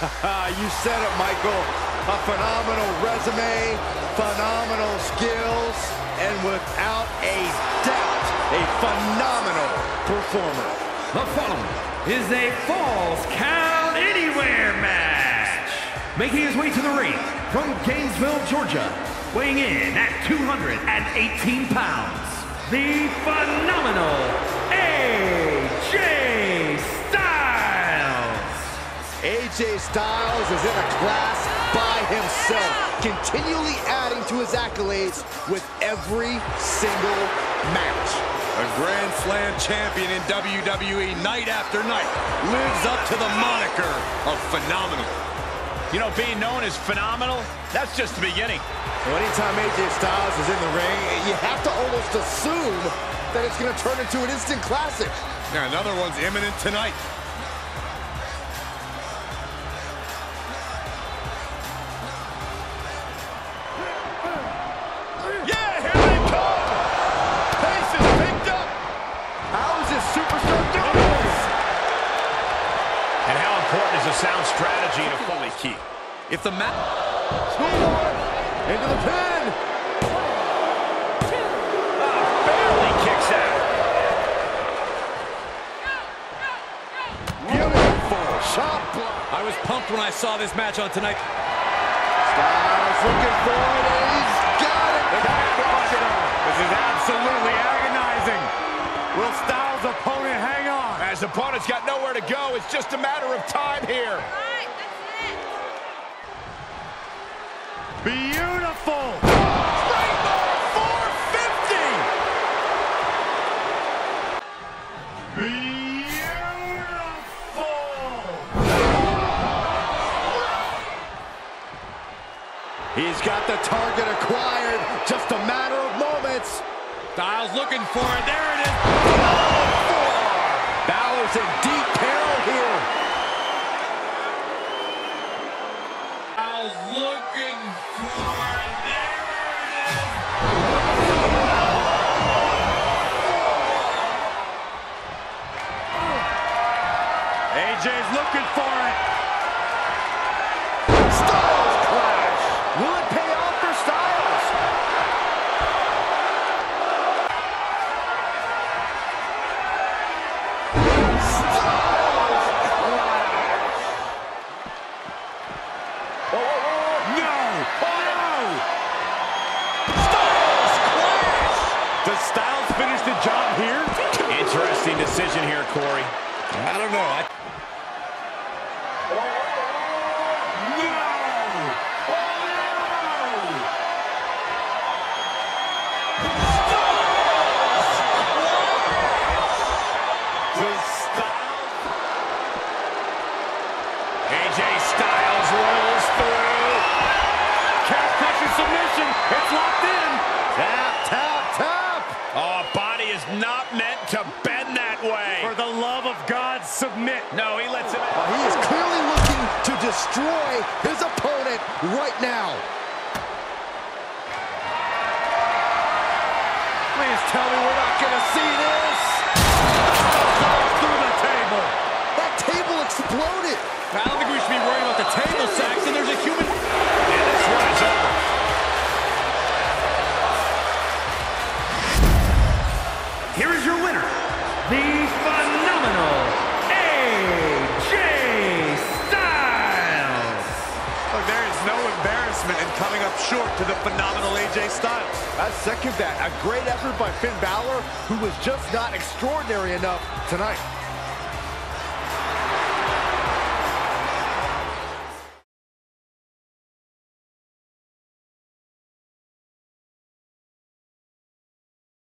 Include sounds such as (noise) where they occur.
(laughs) you said it, Michael. A phenomenal resume, phenomenal skills, and without a doubt, a phenomenal performer. The following is a Falls Count Anywhere match. Making his way to the ring from Gainesville, Georgia, weighing in at 218 pounds, the phenomenal AJ AJ Styles is in a class by himself, continually adding to his accolades with every single match. A Grand Slam champion in WWE night after night lives up to the moniker of phenomenal. You know, being known as phenomenal, that's just the beginning. Well, anytime AJ Styles is in the ring, you have to almost assume that it's going to turn into an instant classic. Now, another one's imminent tonight. Superstar? And how important is a sound strategy to fully key? If the match... Into the pin. Ah, barely kicks out. Beautiful chop block. I was pumped when I saw this match on tonight. Styles looking for it, he's got it. This is absolutely agonizing. Will Styles' opponent hang on? As opponent's got nowhere to go, it's just a matter of time here. Beautiful! Rainbow 450! Beautiful! He's got the target acquired. Just a matter of moments. Styles looking for it. There it is. Balor's in deep peril here. Looking for. AJ's looking for Does Styles finish the job here? Interesting decision here, Corey. I don't know. I... Oh, body is not meant to bend that way. For the love of God, submit. No, he lets him Uh, he is clearly looking to destroy his opponent right now. Please tell me we're not going to see this. through the table. That table exploded. I don't think we should be worrying about the table, Saxton. There's a human... second that. A great effort by Finn Balor, who was just not extraordinary enough tonight.